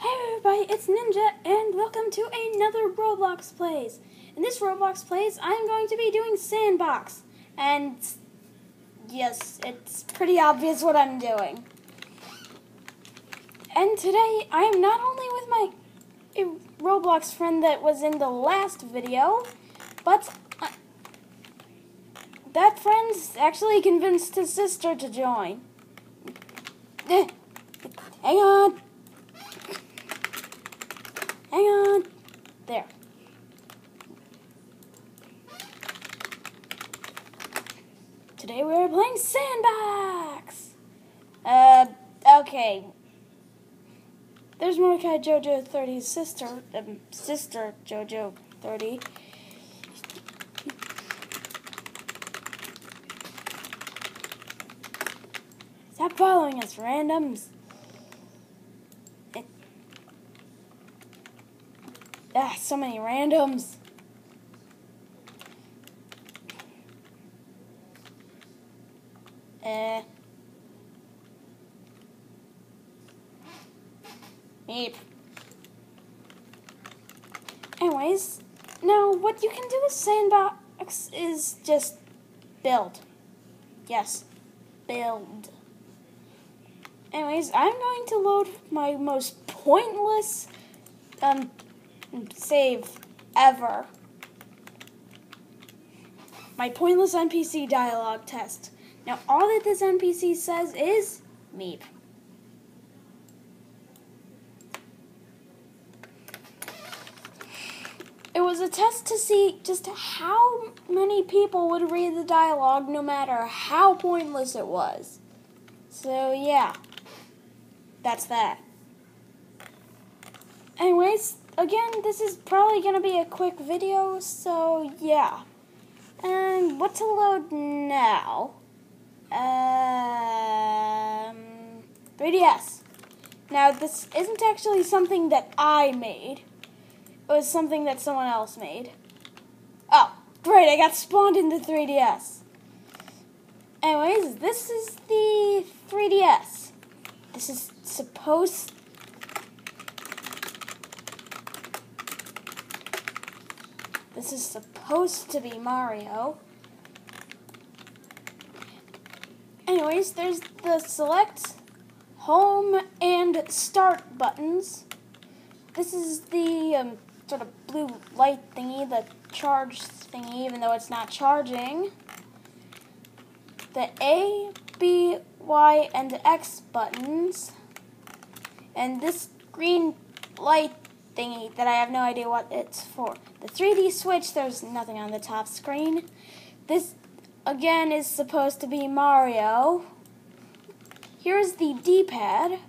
Hey everybody, it's Ninja, and welcome to another Roblox Plays. In this Roblox Plays, I'm going to be doing Sandbox. And, yes, it's pretty obvious what I'm doing. And today, I am not only with my Roblox friend that was in the last video, but uh, that friend's actually convinced his sister to join. Hang on. Hang on. There. Today we're playing Sandbox. Uh, okay. There's Mordecai Jojo 30's sister, um, sister Jojo 30. Stop following us, randoms. Ah, so many randoms. Eh. Meep. Anyways, now what you can do with Sandbox is just build. Yes, build. Anyways, I'm going to load my most pointless um, save ever. My pointless NPC dialogue test. Now, all that this NPC says is Meep. It was a test to see just how many people would read the dialogue no matter how pointless it was. So, yeah. That's that. Anyways, again, this is probably going to be a quick video, so yeah. And what to load now? Um, 3DS. Now, this isn't actually something that I made. It was something that someone else made. Oh, great, I got spawned in the 3DS. Anyways, this is the 3DS. This is supposed This is supposed to be Mario. Anyways, there's the select, home, and start buttons. This is the um, sort of blue light thingy, the charge thingy, even though it's not charging. The A, B, Y, and X buttons. And this green light thingy that I have no idea what it's for. The 3D switch, there's nothing on the top screen. This, again, is supposed to be Mario. Here's the D-pad.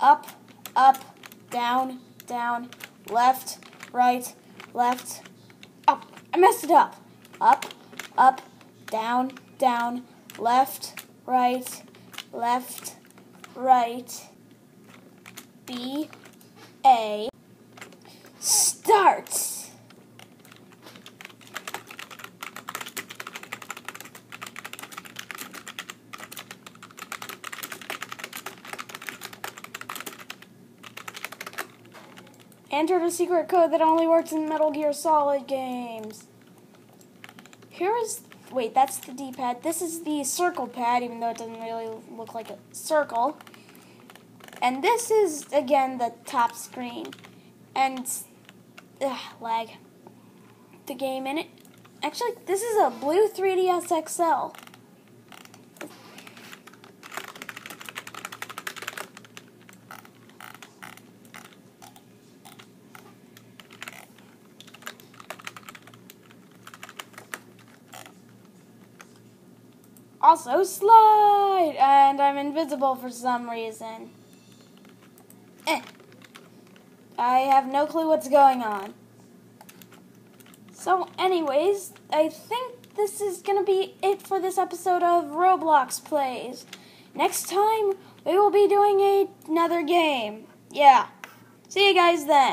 Up, up, down, down, left, right, left, up. I messed it up. Up, up, down, down, left, right, left, right, B, A, start. Entered a secret code that only works in Metal Gear Solid games. Here's wait, that's the D-pad. This is the circle pad, even though it doesn't really look like a circle. And this is again the top screen, and ugh, lag. The game in it. Actually, this is a blue 3DS XL. Also slide! And I'm invisible for some reason. Eh. I have no clue what's going on. So, anyways, I think this is to be it for this episode of Roblox Plays. Next time, we will be doing another game. Yeah. See you guys then.